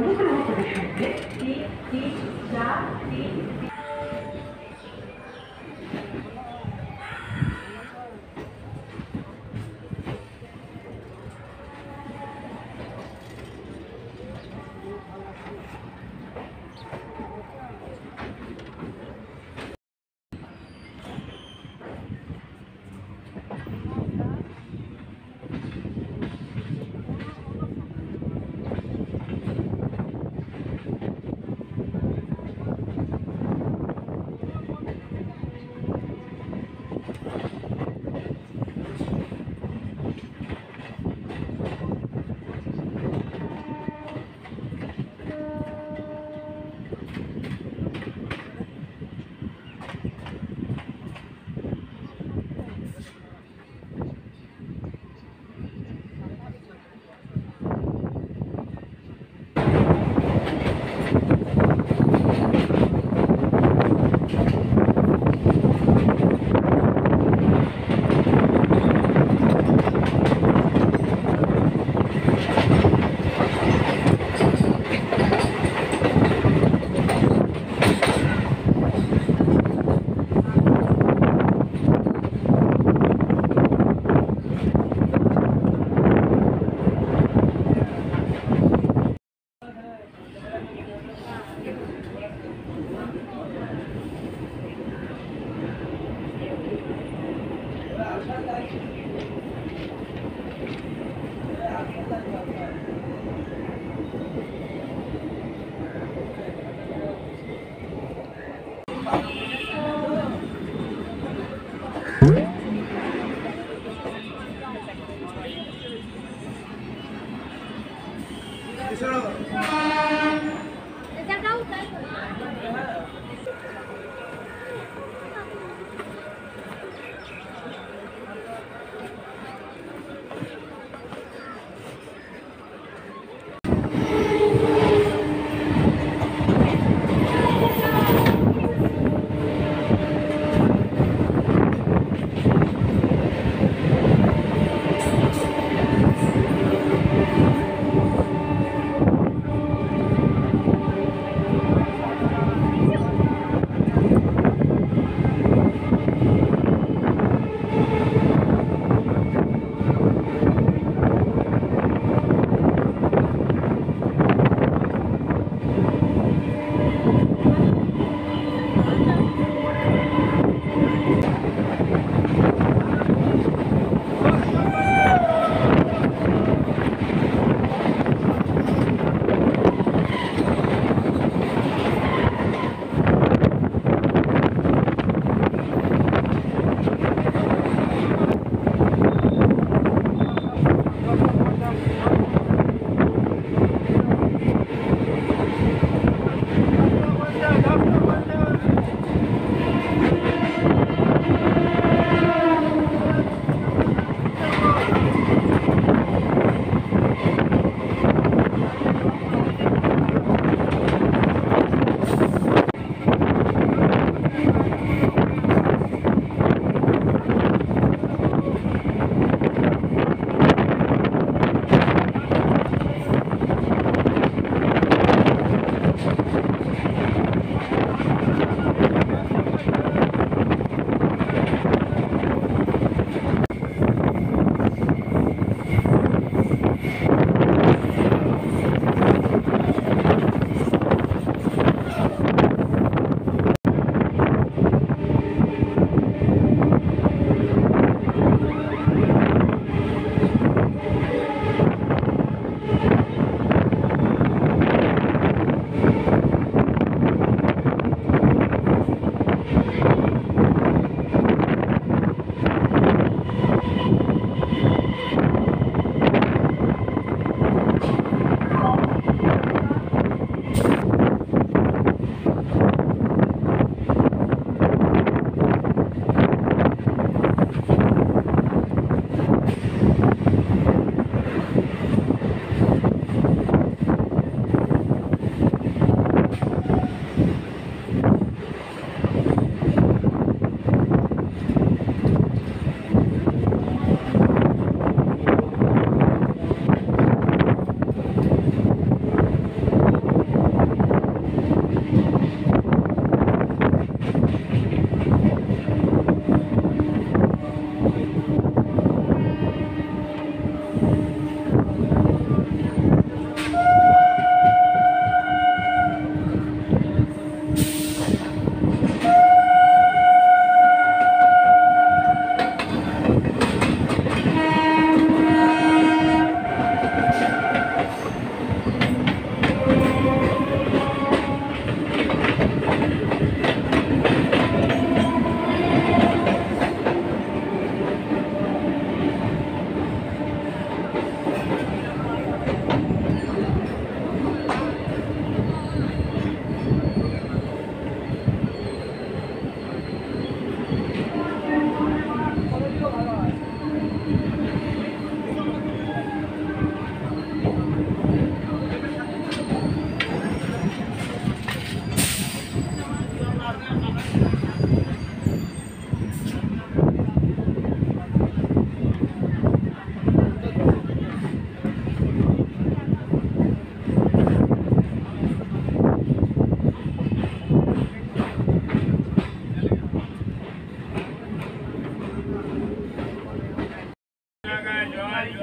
অনুগ্রহ করে শুনবে তিন তিন চার তিন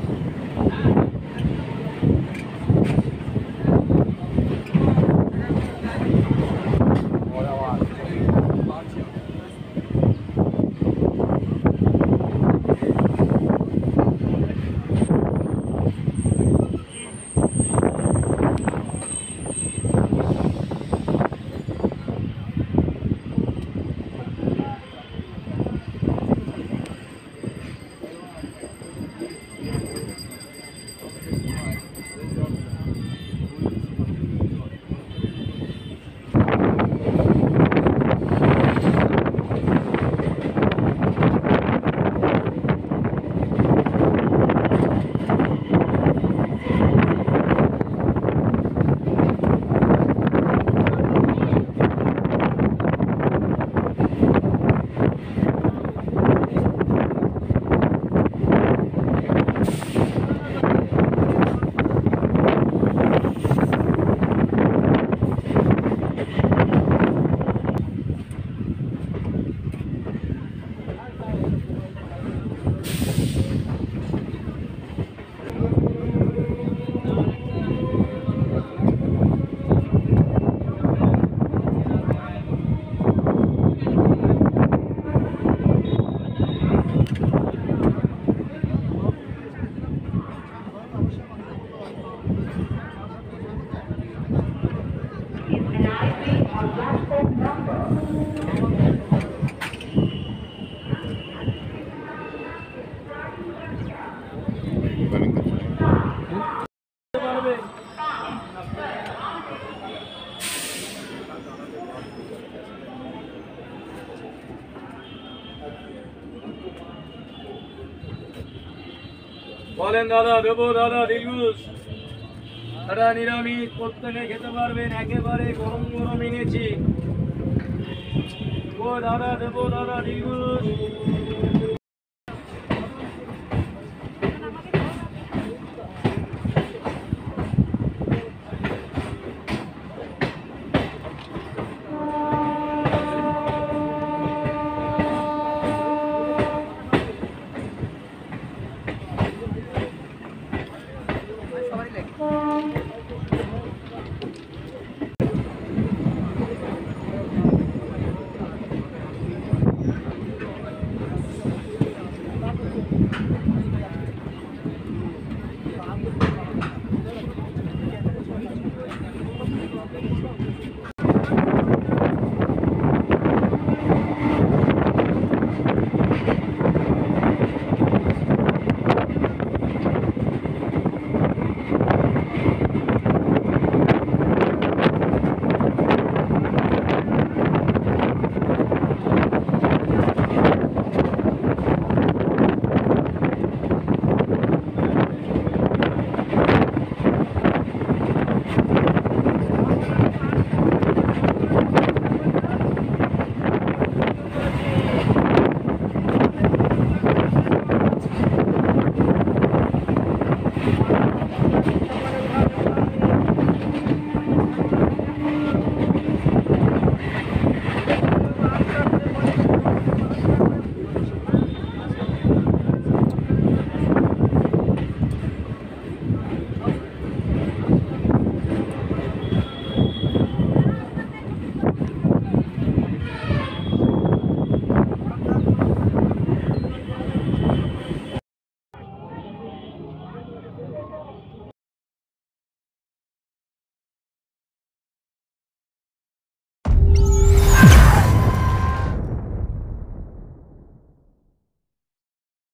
ます。বলেন দাদা দেবো দাদা দিলুস দাদা নিরামিষ, প্রত্যেকে খেতে পারবেন, একেবারে গরম গরম এনেছি। ও দাদা দেবো দাদা দিলুস